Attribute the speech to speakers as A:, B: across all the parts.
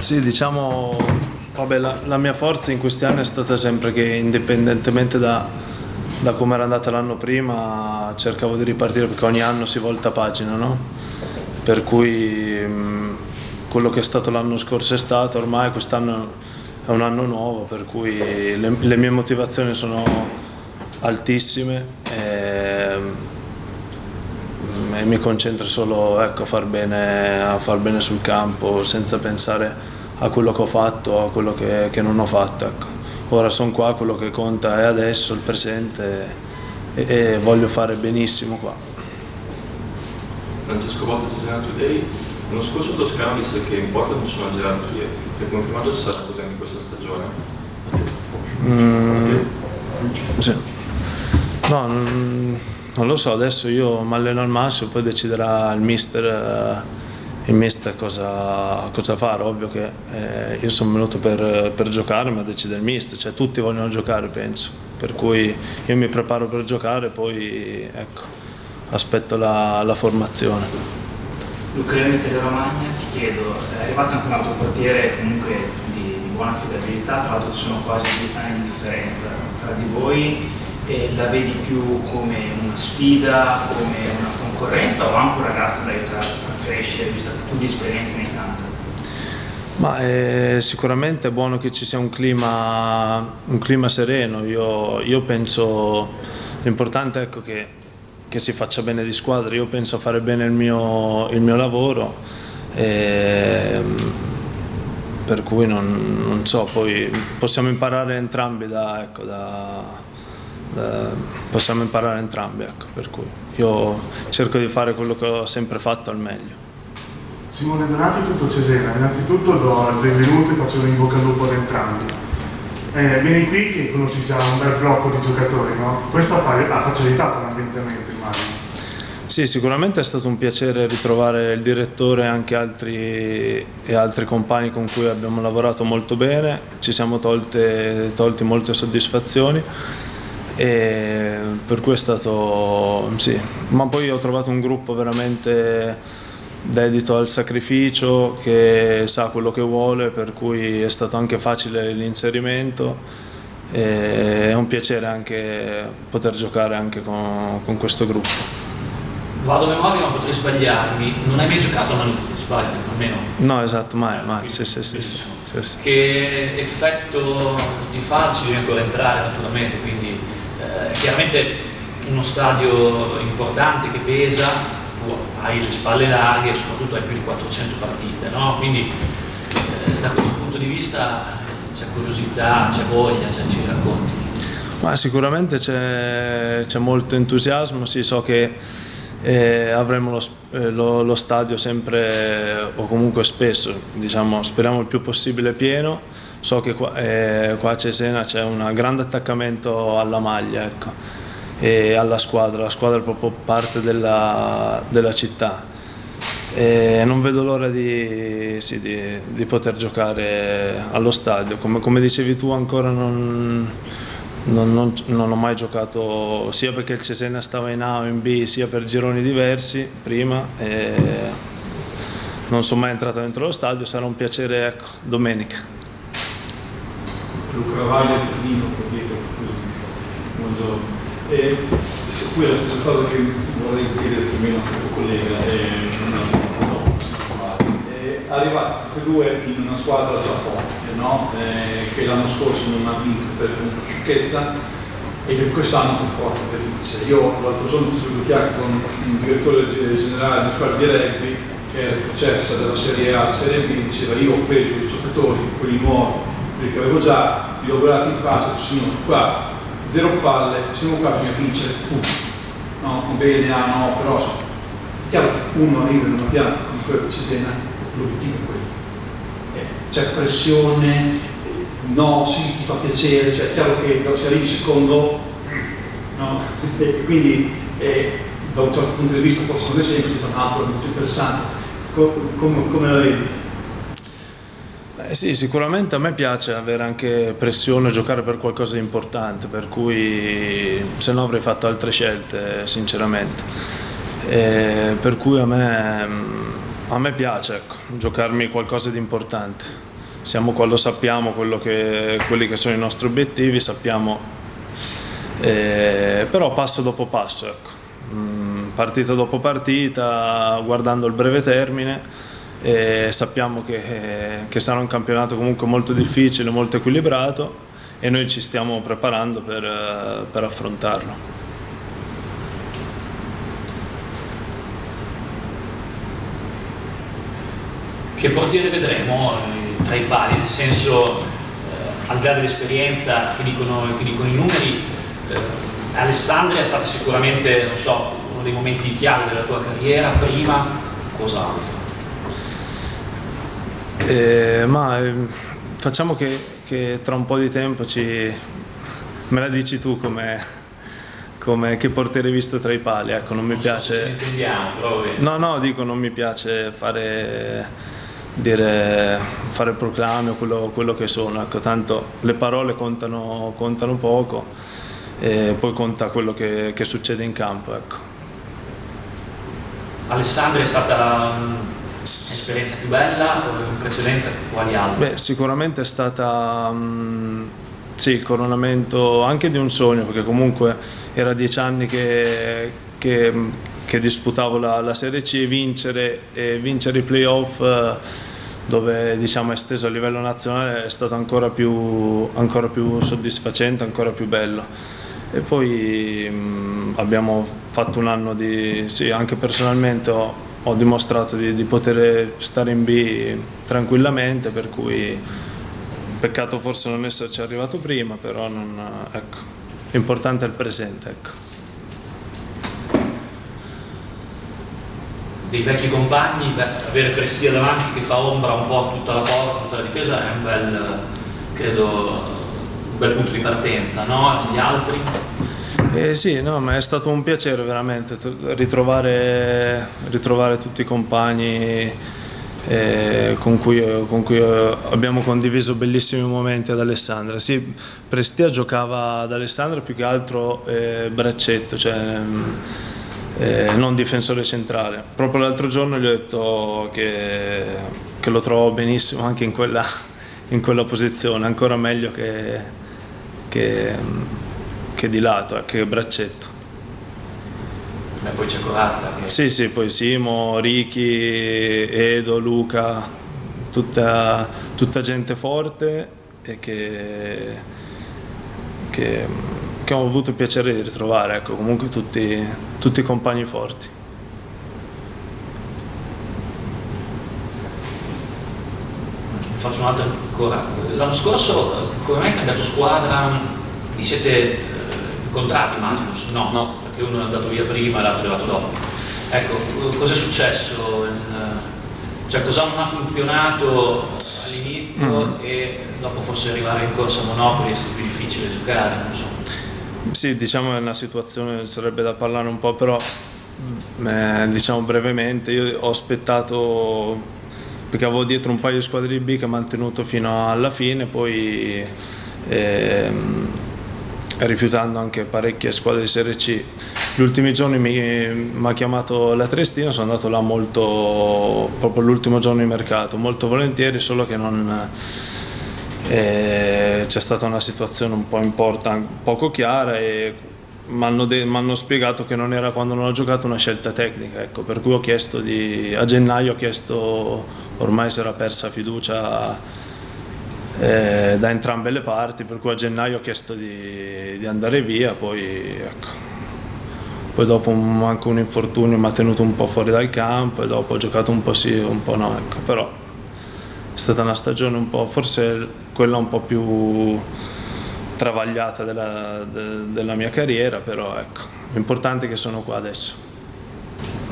A: Sì, diciamo, vabbè, la, la, mia forza in questi anni è stata sempre che indipendentemente da, da come era andata l'anno prima cercavo di ripartire perché ogni anno si volta pagina, no? Per cui mh, quello che è stato l'anno scorso è stato, ormai quest'anno è un anno nuovo, per cui le, le mie motivazioni sono altissime e, e mi concentro solo ecco, a, far bene, a far bene sul campo senza pensare a quello che ho fatto a quello che, che non ho fatto. Ecco. Ora sono qua, quello che conta è adesso, il presente e, e voglio fare benissimo qua.
B: Francesco Botta, Cesena Today, l'anno scorso Toscano disse che in porta non sono gerarchie, è confermato sarà così anche questa stagione?
A: Mm, sì. No, non, non, lo so, adesso io mi alleno al massimo, poi deciderà il mister, eh, il mister cosa, cosa, fare. Ovvio che eh, io sono venuto per, per, giocare, ma decide il mister, cioè tutti vogliono giocare penso, per cui io mi preparo per giocare e poi ecco, aspetto la, la formazione.
C: Lucrione Tele Romagna, ti chiedo, è arrivato anche un altro portiere comunque di, di buona affidabilità, tra l'altro ci sono quasi 10 anni di differenza tra di voi la vedi più come una sfida, come una concorrenza o anche un ragazzo da aiutare a crescere, visto che tu di esperienza ne tanta?
A: Ma è eh, sicuramente è buono che ci sia un clima, un clima sereno, io, io penso l'importante è ecco che, che, si faccia bene di squadra, io penso a fare bene il mio, il mio lavoro, e, ehm, per cui non, non, so, poi possiamo imparare entrambi da, ecco, da eh, possiamo imparare entrambi, ecco, per cui io cerco di fare quello che ho sempre fatto al meglio.
D: Simone Donati, tutto Cesena, innanzitutto do il benvenuto e faccio in bocca al lupo ad entrambi. Eh, vieni qui che conosci già un bel blocco di giocatori, no? Questo ha, ha facilitato l'ambientamento, immagino.
A: Sì, sicuramente è stato un piacere ritrovare il direttore e anche altri, e altri compagni con cui abbiamo lavorato molto bene, ci siamo tolte, tolti molte soddisfazioni e per cui è stato sì, ma poi ho trovato un gruppo veramente dedito al sacrificio che sa quello che vuole per cui è stato anche facile l'inserimento. E è un piacere anche poter giocare anche con, con questo gruppo.
E: Vado a memoria ma potrei sbagliarmi. Non hai mai giocato a Manizzi sbaglio almeno?
A: No esatto mai, mai. Sì, sì, sì, sì,
E: che effetto ti fa ci devi ancora entrare naturalmente quindi chiaramente uno stadio importante che pesa, hai le spalle larghe soprattutto hai più di 400 partite, no? quindi eh, da questo punto di vista c'è curiosità, c'è voglia, c'è ci racconti.
A: Ma sicuramente c'è molto entusiasmo, sì, so che eh, avremo lo, eh, lo, lo, stadio sempre o comunque spesso, diciamo, speriamo il più possibile pieno, so che qua, eh, qua a Cesena c'è un grande attaccamento alla maglia ecco, e alla squadra, la squadra è proprio parte della, della città. E non vedo l'ora di, sì, di, di, poter giocare allo stadio, come, come dicevi tu ancora non, non, non, non, ho mai giocato sia perché il Cesena stava in A o in B sia per gironi diversi prima non sono mai entrato dentro lo stadio, sarà un piacere ecco, domenica.
F: Luca Valle e Fernino dietro, buongiorno. E, qui è la stessa cosa che vorrei chiedere più o meno al tuo collega, eh, no, eh, arrivati tutti e due in una squadra già forte, no? eh, che l'anno scorso non ha vinto per una sciocchezza e che quest'anno per forza per vincere. Io l'altro giorno due chiacchiere con un direttore generale di squadra di rugby che era processa dalla Serie A alla Serie B, diceva io ho preso i giocatori, quelli nuovi, perché avevo già guardati in faccia, signore, qua, zero palle, siamo qua, bisogna vincere, punto. No, bene, ah no, però so. è chiaro che uno arriva in una piazza come quella che c'è l'obiettivo è quello. Eh, c'è pressione, no, sì, ti fa piacere, cioè è chiaro che se arrivi secondo, no? Quindi eh, da un certo punto di vista forse non è sempre un altro molto interessante. come, come la vedi?
A: Eh sì, sicuramente a me piace avere anche pressione giocare per qualcosa di importante, per cui se no avrei fatto altre scelte, sinceramente. E per cui a me, a me piace ecco, giocarmi qualcosa di importante. siamo qua, lo sappiamo che, quelli che sono i nostri obiettivi, sappiamo, eh, però passo dopo passo, ecco. mm, partita dopo partita, guardando il breve termine, e sappiamo che, che, sarà un campionato comunque molto difficile, molto equilibrato e noi ci stiamo preparando per, per affrontarlo.
E: Che portiere vedremo eh, tra i pali? Nel senso, eh, al di là dell'esperienza che che dicono, i numeri, eh, Alessandria è stato sicuramente so, uno dei momenti chiave della tua carriera, prima cos'altro?
A: Eh, ma eh, facciamo che, che, tra un po' di tempo ci... me la dici tu come come che portiere visto tra i pali, ecco, non mi non piace...
E: So.
A: No, no, dico, non mi piace fare dire, fare proclami o quello, quello, che sono, ecco, tanto le parole contano, contano poco e poi conta quello che, che succede in campo. Ecco.
E: Alessandria è stata l'esperienza più bella o in precedenza quali altre?
A: Beh, sicuramente è stata um, sì, il coronamento anche di un sogno perché comunque era dieci anni che, che che disputavo la, la Serie C, vincere, e vincere i playoff eh, dove diciamo, è esteso a livello nazionale è stato ancora più, ancora più soddisfacente, ancora più bello. E poi mh, abbiamo fatto un anno di, sì, anche personalmente ho, ho dimostrato di, di, poter stare in B tranquillamente, per cui peccato forse non esserci arrivato prima, però ecco, l'importante è il presente. Ecco.
E: dei vecchi compagni, beh, avere Prestia davanti che fa ombra un po' tutta la porta, tutta la difesa è un bel, credo, un bel punto di partenza, no? Gli altri?
A: Eh sì, no, ma è stato un piacere veramente ritrovare, ritrovare tutti i compagni eh, con, cui, con, cui, abbiamo condiviso bellissimi momenti ad Alessandra. Sì, Prestia giocava ad Alessandra più che altro eh, braccetto, cioè, eh, non difensore centrale. Proprio l'altro giorno gli ho detto che, che lo trovo benissimo anche in quella, in quella posizione, ancora meglio che, che, che di lato, eh, che braccetto.
E: E poi c'è Corazza. Che...
A: Sì, sì, poi Simo, Ricky, Edo, Luca, tutta, tutta gente forte e che, che che ho avuto il piacere di ritrovare, ecco, comunque tutti, tutti compagni forti.
E: Faccio un'altra ancora. L'anno scorso come mai hai cambiato squadra? Vi siete incontrati immagino? No, no, perché uno è andato via prima e l'altro è arrivato dopo. Ecco, cosa è successo? Cioè cosa non ha funzionato all'inizio mm. e dopo forse arrivare in corsa a Monopoli è stato più difficile giocare, non so.
A: Sì, diciamo è una situazione, sarebbe da parlare un po', però eh, diciamo brevemente, io ho aspettato, perché avevo dietro un paio di squadre di B che ho mantenuto fino alla fine, poi eh, rifiutando anche parecchie squadre di Serie C. Gli ultimi giorni mi ha chiamato la Trestina, sono andato là molto, proprio l'ultimo giorno di mercato, molto volentieri, solo che non c'è stata una situazione un po' importante, poco chiara e mi hanno spiegato che non era quando non ho giocato una scelta tecnica, ecco, per cui ho chiesto di, a gennaio ho chiesto, ormai si era persa fiducia eh, da entrambe le parti, per cui a gennaio ho chiesto di, di andare via, poi, ecco, poi dopo un, anche un infortunio mi ha tenuto un po' fuori dal campo e dopo ho giocato un po' sì, un po' no, ecco, però è stata una stagione un po', forse quella un po' più travagliata della, de, della mia carriera, però ecco, l'importante è che sono qua adesso.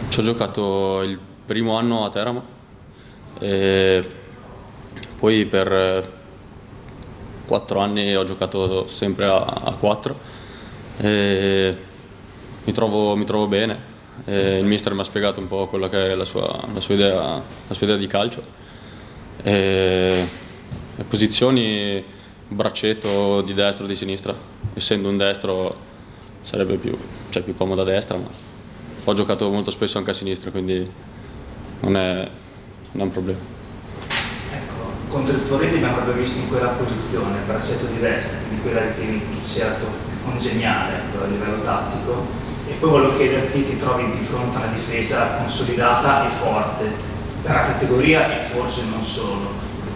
G: Ci ho giocato il primo anno a Teramo e poi per quattro anni ho giocato sempre a, a quattro e mi trovo, mi trovo bene. E il mister mi ha spiegato un po' quella che è la sua, la sua, idea, la sua idea di calcio. E le posizioni braccetto di destra o di sinistra, essendo un destro sarebbe più, cioè più comodo a destra, ma ho giocato molto spesso anche a sinistra, quindi non è, non è un problema.
C: Contro il Forlì mi avrebbe visto in quella posizione, braccetto di destra, quindi quella che sia congeniale a livello tattico, e poi volevo chiederti, ti trovi di fronte a una difesa consolidata e forte per la categoria e forse non solo.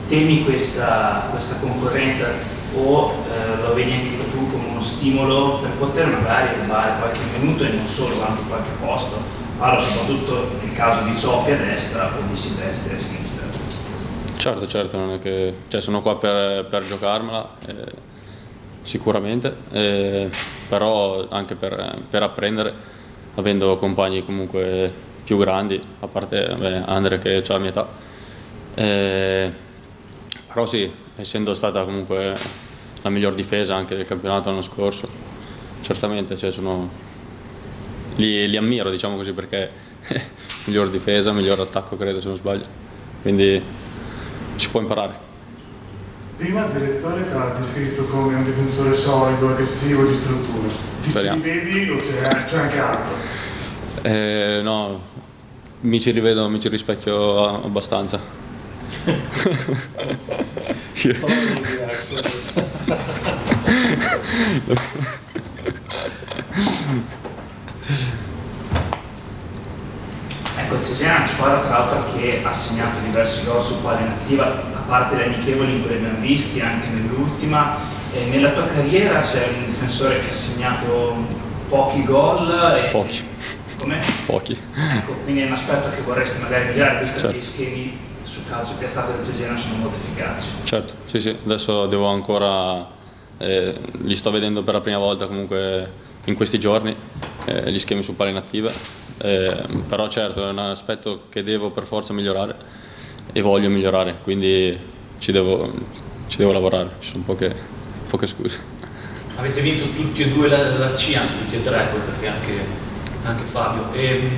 C: Temi questa, questa concorrenza o eh, lo vedi anche tu come uno stimolo per poter magari rubare qualche minuto e non solo, anche qualche posto? Parlo soprattutto nel caso di Sofia a destra o di Silvestri a sinistra.
G: Certo, certo, non è che, cioè, sono qua per, per giocarmela, eh, sicuramente, eh, però anche per, per, apprendere, avendo compagni comunque più grandi, a parte beh, Andre che ha la mia età. Eh, però sì, essendo stata comunque la miglior difesa anche del campionato l'anno scorso, certamente cioè, sono, li, li, ammiro diciamo così perché miglior difesa, miglior attacco credo se non sbaglio. Quindi si può imparare.
D: Prima il direttore ti ha descritto come un difensore solido, aggressivo, di struttura. Ti Speriamo. ci rivedi o c'è, anche altro?
G: Eh, no, mi ci rivedo, mi ci rispecchio abbastanza.
C: Ecco, il Cesena è una squadra tra l'altro che ha segnato diversi gol su quale nativa, a parte le amichevoli in cui abbiamo visti, anche nell'ultima. E nella tua carriera sei un difensore che ha segnato pochi gol. E...
G: Pochi.
C: Come?
G: Pochi.
C: Ecco, quindi è un aspetto che vorresti magari migliorare, visto certo. che gli schemi su calcio piazzato del Cesena sono molto efficaci.
G: Certo, sì sì, adesso devo ancora, eh, li sto vedendo per la prima volta comunque in questi giorni, eh, gli schemi su palla inattive eh, però certo è un aspetto che devo per forza migliorare e voglio migliorare, quindi ci devo, ci devo lavorare, ci sono poche, poche scuse.
E: Avete vinto tutti e due la, la CIAN, tutti e tre, perché anche, anche Fabio. E, ehm,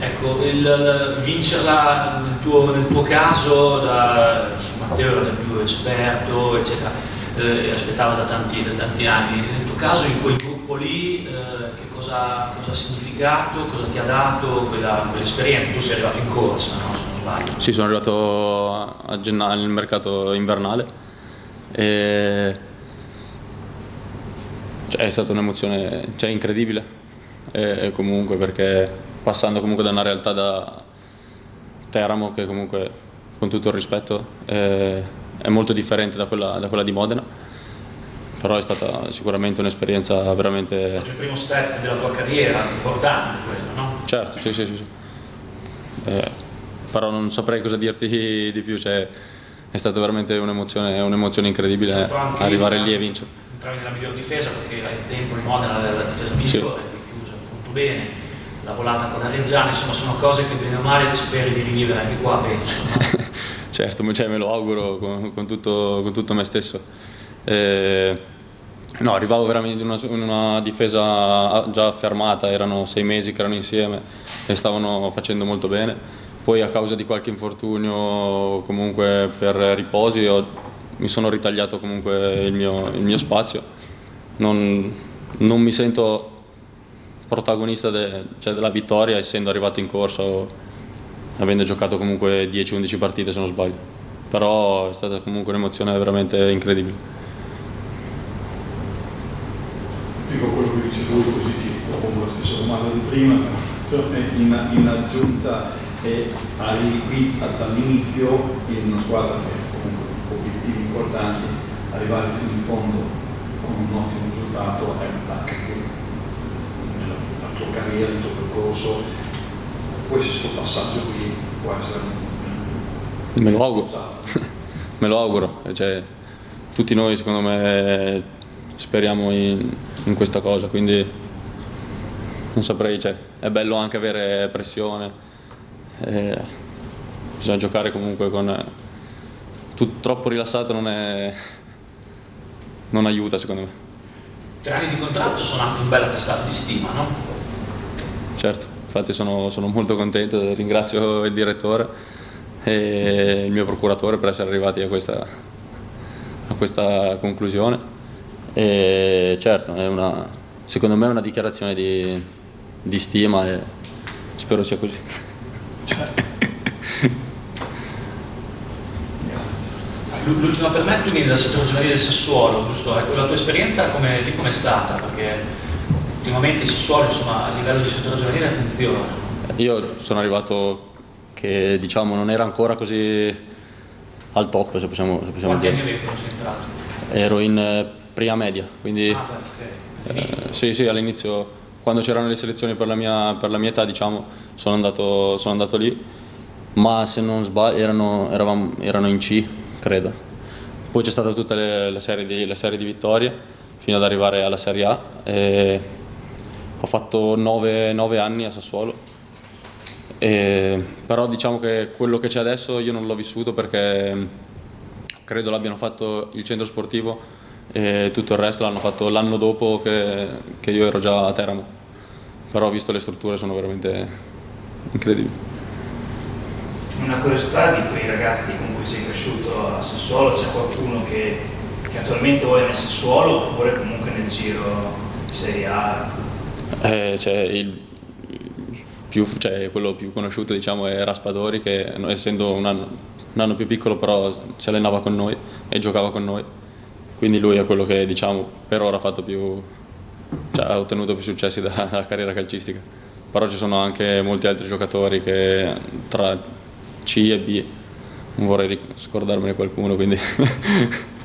E: ecco, il, vincerla nel tuo, nel tuo caso, da, Matteo era già più esperto, eccetera, eh, aspettava da tanti, da tanti, anni. Nel tuo caso in quel gruppo lì, eh, cosa, cosa, ha significato, cosa ti ha dato quell'esperienza? Tu sei arrivato in corsa, no? se non sbaglio.
G: Sì, sono arrivato a gennaio nel mercato invernale e cioè, è stata un'emozione cioè, incredibile e, e comunque perché passando comunque da una realtà da Teramo che comunque con tutto il rispetto è, è molto differente da quella, da quella di Modena però è stata sicuramente un'esperienza veramente...
E: il primo step della tua carriera, importante quello, no?
G: Certo, sì, sì, sì. sì. Eh, però non saprei cosa dirti di più, cioè, è stata veramente un'emozione, un'emozione incredibile arrivare lì e vincere.
E: Entravi nella miglior difesa perché hai tempo in Modena la difesa migliore, sì. ti chiuso appunto bene, la volata con Arezziani, insomma sono cose che bene o male speri di rivivere anche qua, penso.
G: Certo, cioè, me lo auguro con, con, tutto, con tutto me stesso. Eh, no, arrivavo veramente in una, in una, difesa già fermata, erano sei mesi che erano insieme e stavano facendo molto bene. Poi a causa di qualche infortunio, comunque per riposi, ho, mi sono ritagliato comunque il mio, il mio spazio. Non, non, mi sento protagonista de, cioè della vittoria essendo arrivato in corsa o avendo giocato comunque 10-11 partite se non sbaglio. Però è stata comunque un'emozione veramente incredibile.
F: dico quello che dice lui così ti propongo la stessa domanda di prima, in, in aggiunta e arrivi qui dall'inizio in una squadra che ha comunque obiettivi importanti, arrivare fino in fondo con un ottimo risultato è un attacco che nella, nella tua carriera, nel tuo percorso, questo passaggio qui può essere
G: me lo auguro, me lo auguro, cioè, tutti noi secondo me speriamo in, in questa cosa, quindi non saprei, cioè, è bello anche avere pressione, eh, bisogna giocare comunque con... Tutto, troppo rilassato non, è, non aiuta secondo me.
E: Tre anni di contratto sono anche un bel attestato di stima, no?
G: Certo, infatti sono, sono molto contento, ringrazio il direttore e il mio procuratore per essere arrivati a questa, a questa conclusione. E certo, una, secondo me è una dichiarazione di, di stima e spero sia così.
E: L'ultima per me, tu vieni dal settore giovanile del Sassuolo, giusto? Ecco, la tua esperienza come, lì com'è stata? Perché ultimamente il Sassuolo insomma, a livello di settore giovanile funziona.
G: Io sono arrivato che diciamo non era ancora così al top se possiamo, se possiamo
E: Quanti
G: dire.
E: anni avevi quando sei entrato?
G: Ero in eh, prima media, quindi
E: Ah, beh, ok.
G: eh, sì, sì, all'inizio quando c'erano le selezioni per la mia, per la mia età diciamo sono andato, sono andato lì, ma se non sbaglio erano, eravamo- erano in C, credo. Poi c'è stata tutta le- la serie, di, la serie di vittorie fino ad arrivare alla Serie A. Ho fatto nove, nove anni a Sassuolo. E- però diciamo che quello che c'è adesso io non l'ho vissuto perché credo l'abbiano fatto il centro sportivo e tutto il resto l'hanno fatto l'anno dopo che, che io ero già a Teramo. Però ho visto le strutture sono veramente incredibili.
C: Una curiosità di quei ragazzi con cui sei cresciuto a Sassuolo, c'è qualcuno che, che attualmente vuole nel Sassuolo oppure comunque nel giro Serie A?
G: Eh, c'è il, più, cioè, quello più conosciuto diciamo, è Raspadori che essendo un anno, un anno più piccolo però si allenava con noi e giocava con noi. Quindi lui è quello che diciamo, per ora ha, fatto più, cioè, ha ottenuto più successi da- dalla carriera calcistica. Però ci sono anche molti altri giocatori che tra C e B non vorrei scordarmene qualcuno, quindi